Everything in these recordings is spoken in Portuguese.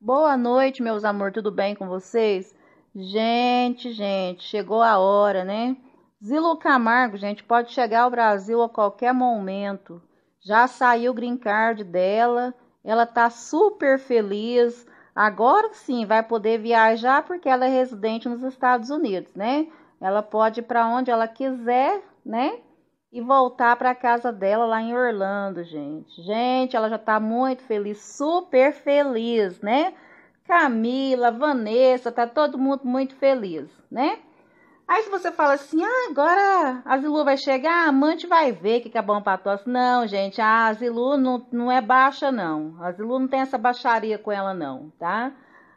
Boa noite, meus amor, tudo bem com vocês? Gente, gente, chegou a hora, né? Zilo Camargo, gente, pode chegar ao Brasil a qualquer momento. Já saiu o green card dela, ela tá super feliz. Agora sim vai poder viajar porque ela é residente nos Estados Unidos, né? Ela pode ir para onde ela quiser, né? E voltar para casa dela lá em Orlando, gente. Gente, ela já tá muito feliz, super feliz, né? Camila, Vanessa, tá todo mundo muito feliz, né? Aí se você fala assim, ah, agora a Zilu vai chegar, a amante vai ver que é bom pra tosse. Não, gente, a Zilu não, não é baixa, não. A Zilu não tem essa baixaria com ela, não, tá?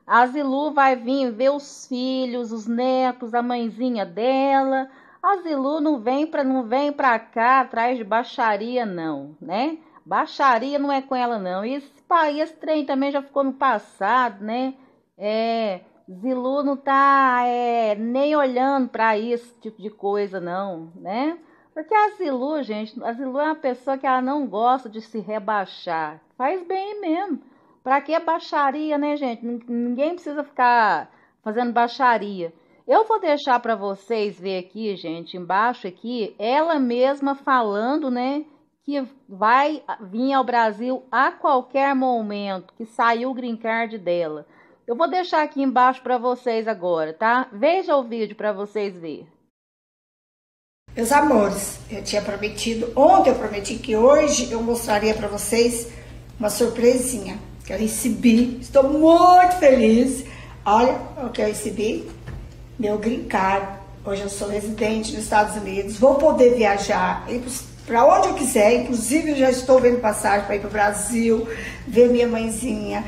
A Zilu vai vir ver os filhos, os netos, a mãezinha dela. A Zilu não vem pra, não vem pra cá atrás de baixaria, não, né? Baixaria não é com ela, não. E esse, esse trem também já ficou no passado, né? É Zilu não tá é, nem olhando para esse tipo de coisa, não, né? Porque a Zilu, gente, a Zilu é uma pessoa que ela não gosta de se rebaixar. Faz bem mesmo. Para que baixaria, né, gente? Ninguém precisa ficar fazendo baixaria. Eu vou deixar para vocês ver aqui, gente, embaixo aqui, ela mesma falando, né, que vai vir ao Brasil a qualquer momento, que saiu o green card dela. Eu vou deixar aqui embaixo para vocês agora, tá? Veja o vídeo para vocês verem. Meus amores, eu tinha prometido, ontem eu prometi que hoje eu mostraria para vocês uma surpresinha que eu recebi. Estou muito feliz. Olha o que eu recebi, meu green card. Hoje eu sou residente nos Estados Unidos, vou poder viajar para onde eu quiser. Inclusive, já estou vendo passagem para ir para o Brasil, ver minha mãezinha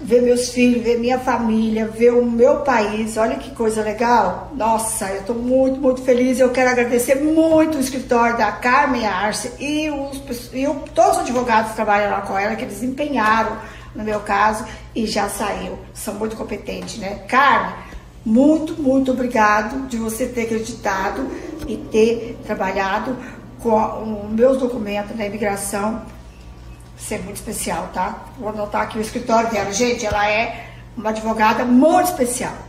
ver meus filhos, ver minha família, ver o meu país. Olha que coisa legal. Nossa, eu estou muito, muito feliz. Eu quero agradecer muito o escritório da Carmen Arce e, os, e o, todos os advogados que trabalham lá com ela, que eles empenharam no meu caso e já saiu. São muito competentes, né? Carmen, muito, muito obrigado de você ter acreditado e ter trabalhado com os meus documentos da imigração ser muito especial, tá? Vou anotar aqui o escritório dela. Gente, ela é uma advogada muito especial.